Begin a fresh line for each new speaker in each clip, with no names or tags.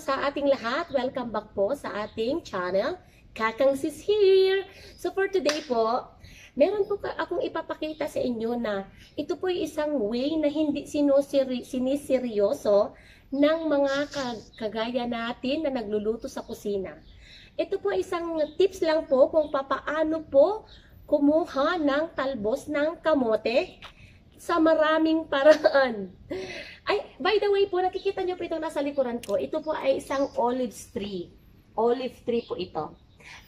sa ating lahat. Welcome back po sa ating channel. Kakang Sis here. So for today po, meron po akong ipapakita sa inyo na ito po ay isang way na hindi sinuseri- siniseryoso ng mga kag- kagaya natin na nagluluto sa kusina. Ito po isang tips lang po kung papaano po kumuha ng talbos ng kamote sa maraming paraan. By the way po, nakikita nyo po itong nasa likuran ko. Ito po ay isang olive tree. Olive tree po ito.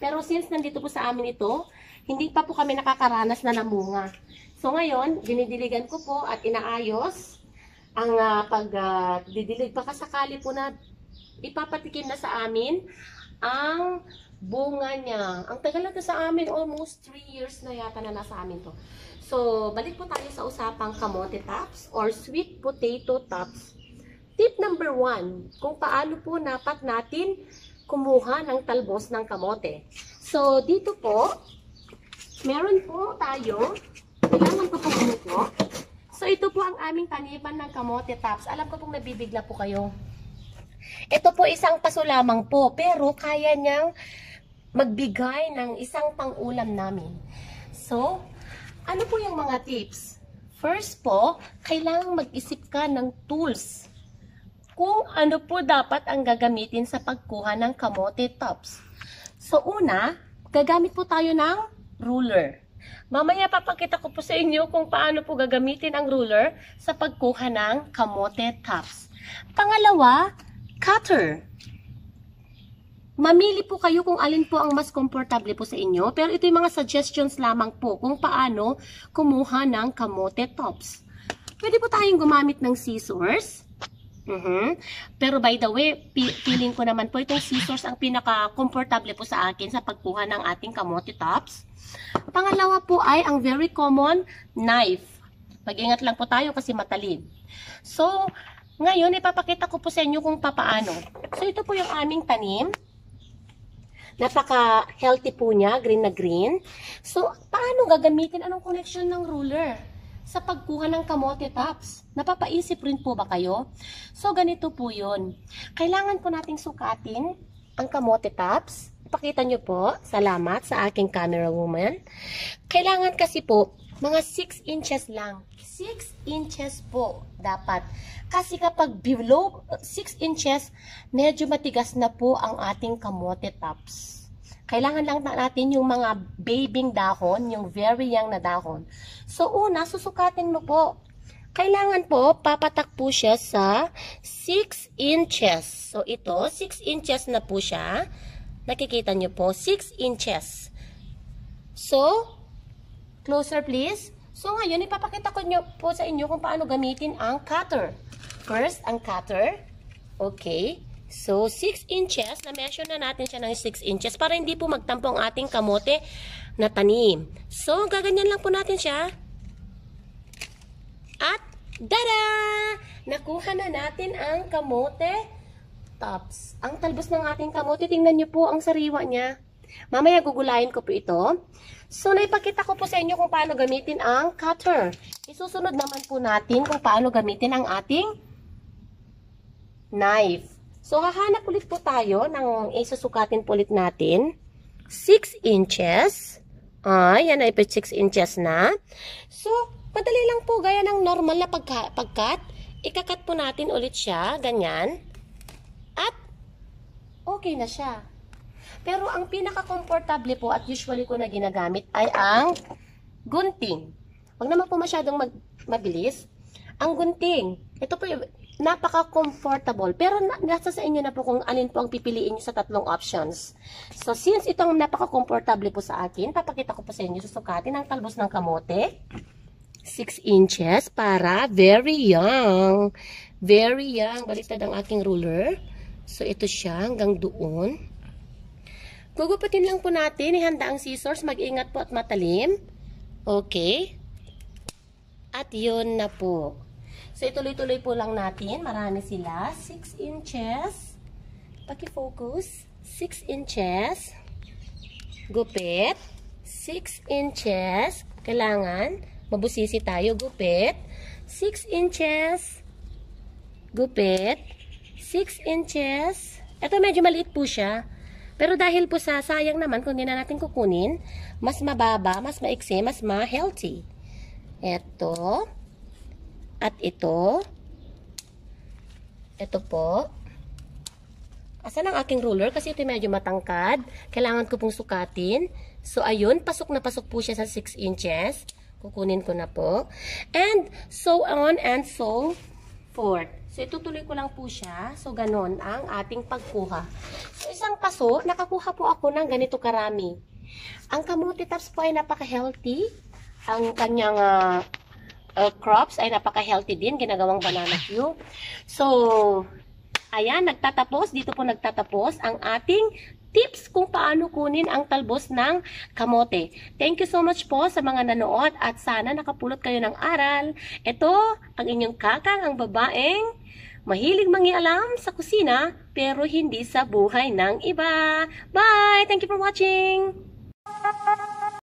Pero since nandito po sa amin ito, hindi pa po kami nakakaranas na namunga. So ngayon, dinidiligan ko po at inaayos ang uh, pagdidilig. Baka sakali po na ipapatikim na sa amin ang bunga niya. Ang tagal na to sa amin, almost 3 years na yata na nasa amin to. So, balik po tayo sa usapang kamote tops or sweet potato tops. Tip number one, kung paano po dapat natin kumuha ng talbos ng kamote. So, dito po, meron po tayo, kailangan ko pong umupo. So, ito po ang aming taniman ng kamote tops. Alam ko pong nabibigla po kayo. Ito po isang paso lamang po, pero kaya niyang magbigay ng isang pang-ulam namin. So, ano po yung mga tips? First po, kailangang mag-isip ka ng tools. Kung ano po dapat ang gagamitin sa pagkuha ng kamote tops. So una, gagamit po tayo ng ruler. Mamaya papakita ko po sa inyo kung paano po gagamitin ang ruler sa pagkuha ng kamote tops. Pangalawa, cutter. Mamili po kayo kung alin po ang mas komportable po sa inyo. Pero ito yung mga suggestions lamang po kung paano kumuha ng kamote tops. Pwede po tayong gumamit ng scissors. Mhm. Pero by the way, feeling ko naman po itong scissors ang pinaka-komportable po sa akin sa pagkuha ng ating kamote tops. Pangalawa po ay ang very common knife. Mag-ingat lang po tayo kasi matalib. So, ngayon ipapakita ko po sa inyo kung papaano. So, ito po yung aming tanim. Napaka-healthy po niya, green na green. So, paano gagamitin? Anong connection ng ruler? Sa pagkuha ng kamote tops. Napapaisip rin po ba kayo? So, ganito po yun. Kailangan po nating sukatin ang kamote tops. Pakita nyo po. Salamat sa aking camera woman. Kailangan kasi po, mga 6 inches lang. 6 inches po dapat. Kasi kapag below 6 inches, medyo matigas na po ang ating kamote tops. Kailangan lang natin yung mga babing dahon, yung very young na dahon. So una, susukatin mo po. Kailangan po, papatak po siya sa 6 inches. So ito, 6 inches na po siya. Nakikita nyo po, 6 inches. So, closer please. So ngayon, ipapakita ko nyo po sa inyo kung paano gamitin ang cutter. First, ang cutter. Okay. So, 6 inches. Na-measure na natin siya ng 6 inches para hindi po magtampo ang ating kamote na tanim. So, gaganyan lang po natin siya. At, dada! Nakuha na natin ang kamote tops. Ang talbos ng ating kamote, tingnan nyo po ang sariwa niya. Mamaya gugulayin ko po ito. So, naipakita ko po sa inyo kung paano gamitin ang cutter. Isusunod naman po natin kung paano gamitin ang ating knife. So, hahanap ulit po tayo ng isusukatin po ulit natin. 6 inches. Ah, yan ay 6 inches na. So, madali lang po, gaya ng normal na pagka, pagkat. Ikakat po natin ulit siya, ganyan. At, okay na siya. Pero ang pinaka-comfortable po at usually ko na ginagamit ay ang gunting. Huwag naman po masyadong mag mabilis. Ang gunting. Ito po napaka-comfortable. Pero nasa sa inyo na po kung alin po ang pipiliin nyo sa tatlong options. So, since itong napaka-comfortable po sa akin, papakita ko po sa inyo, susukatin ang talbos ng kamote. 6 inches para very young. Very young. Baliktad ang aking ruler. So, ito siya hanggang doon. Gugupitin lang po natin. Ihanda ang scissors. Mag-ingat po at matalim. Okay. At yun na po. So, ituloy-tuloy po lang natin. Marami sila. 6 inches. Paki-focus. 6 inches. Gupit. 6 inches. Kailangan. Mabusisi tayo. Gupit. 6 inches. Gupit. 6 inches. Ito medyo maliit po siya. Pero dahil po sa sayang naman kung hindi na natin kukunin, mas mababa, mas maiksi, mas ma-healthy. Ito. At ito. Ito po. Asan ang aking ruler? Kasi ito medyo matangkad. Kailangan ko pong sukatin. So, ayun. Pasok na pasok po siya sa 6 inches. Kukunin ko na po. And, so on and so forth. So, itutuloy ko lang po siya. So, ganon ang ating pagkuha. So, isang paso, nakakuha po ako ng ganito karami. Ang kamote tops po ay napaka-healthy. Ang kanyang uh, uh, crops ay napaka-healthy din. Ginagawang banana cube. So, ayan, nagtatapos. Dito po nagtatapos ang ating tips kung paano kunin ang talbos ng kamote. Thank you so much po sa mga nanood at sana nakapulot kayo ng aral. Ito, ang inyong kakang, ang babaeng mahilig mangialam sa kusina pero hindi sa buhay ng iba. Bye! Thank you for watching!